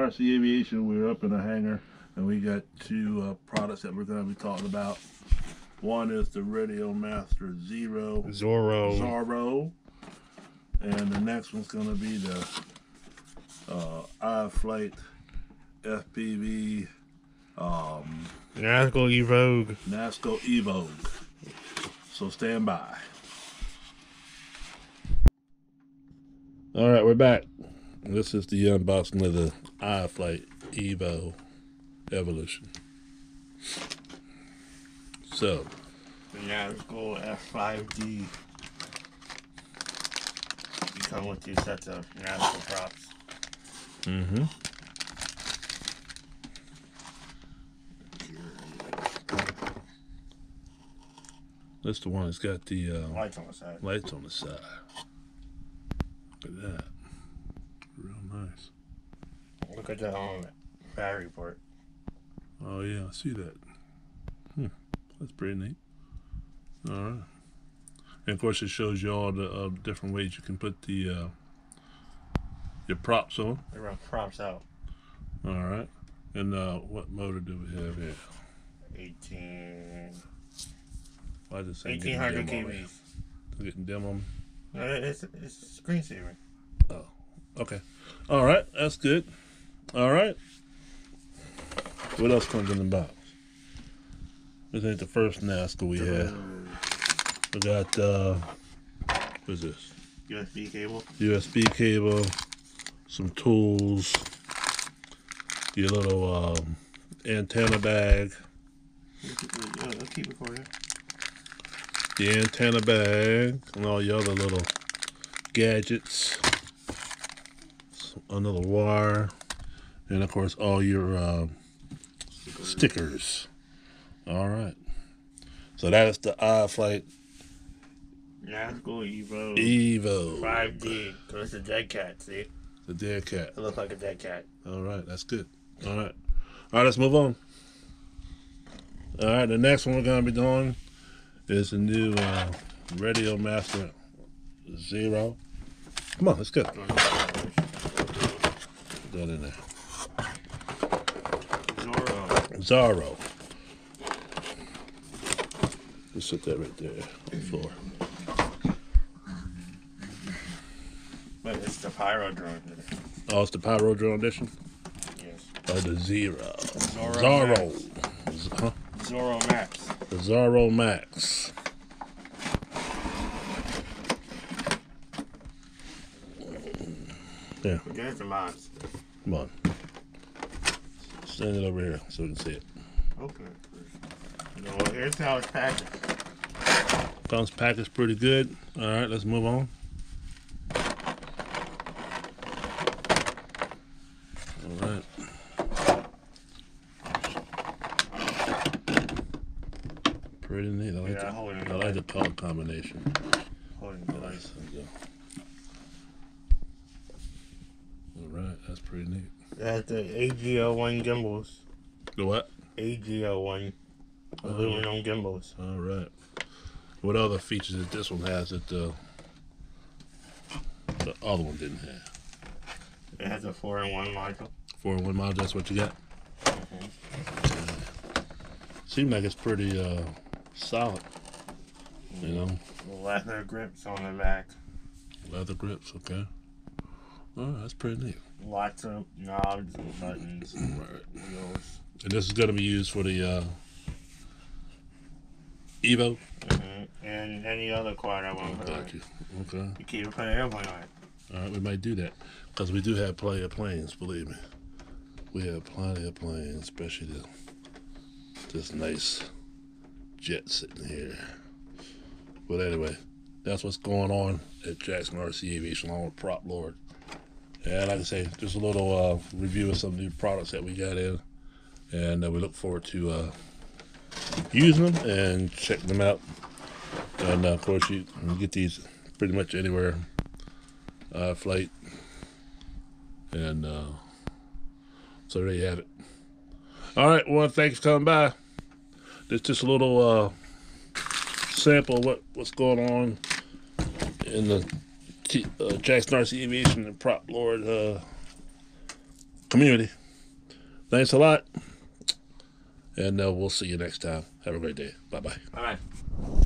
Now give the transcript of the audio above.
RC Aviation. We're up in a hangar, and we got two uh, products that we're going to be talking about. One is the Radio Master Zero Zorro. Zorro, and the next one's going to be the uh, iFlight FPV um, Nazgul Evoque. Nazgul Evoque. So stand by. All right, we're back. This is the unboxing of the iFlight Evo Evolution. So, The Nazgul F5D. You come with two sets of Nazgul props. mm-hmm. That's the one that's got the uh, Lights on the side. lights on the side. Look at that. Real nice. At that on battery port. Oh yeah, I see that. Hmm, that's pretty neat. All right, and of course it shows you all the uh, different ways you can put the uh, your props on. They run props out. All right, and uh, what motor do we have here? 18. Why does it say 1800 getting dim on me? kVs. Getting dim on. me? No, It's, it's screensaver. Okay, all right, that's good. All right, what else comes in the box? This ain't the first Nazgul we had. We got uh, what's this? USB cable. USB cable, some tools, your little um, antenna bag, keep it for you. the antenna bag, and all your other little gadgets. Another wire, and of course all your um, stickers. All right. So that is the iFlight Nazgul Evo Evo, 5D. So it's a dead cat, see? the dead cat. It looks like a dead cat. All right, that's good. All right. All right, let's move on. All right, the next one we're going to be doing is the new uh, Radio Master Zero. Come on, let's go. Put that in there. Zorro. Just sit that right there on the floor. But it's the pyro drone. Oh, it's the Pyro Drone Edition? Yes. Oh, the Zero. Zorro Zorro. Z- Huh? Zorro Max. The Zorro Max. Yeah, There's the mods. come on. Stand it over here so we can see it. Okay. No, here's how it's packaged. Comes packaged pretty good. All right, let's move on. All right. Pretty neat. I like, Yeah, the, I like the color combination. Holding the lights. Nice. All right, that's pretty has the AG01 gimbals. The what? AG01 aluminum gimbals. All right. What other features that this one has that the the other one didn't have? It has a 4 in 1 module. Four in one module. That's what you got. Seems like it's pretty uh, solid. You know, Leather grips on the back. leather grips. Okay. Right, that's pretty neat. Lots of knobs and buttons and Right. wheels. And this is going to be used for the uh, Evo. Mhm. And any other quad I want to put Got you. Okay. You keep put an airplane on it. All right, we might do that because we do have plenty of planes. Believe me, we have plenty of planes, especially the, this nice jet sitting here. But anyway, that's what's going on at Jackson RC Aviation along with Prop Lord. And like I say, just a little uh, review of some new products that we got in, and uh, we look forward to uh, using them and checking them out. And uh, of course, you can get these pretty much anywhere uh, flight. And uh, so there you have it. All right, well, thanks for coming by. There's just a little sample of what, what's going on in the T, uh, Jackson Aviation and Prop Lord uh, community. Thanks a lot. And uh, we'll see you next time. Have a great day. Bye bye. Bye bye.